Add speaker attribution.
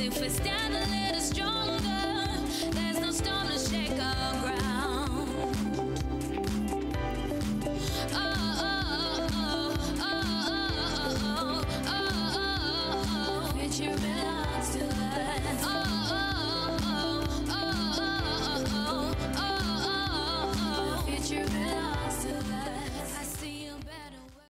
Speaker 1: if we stand a little stronger.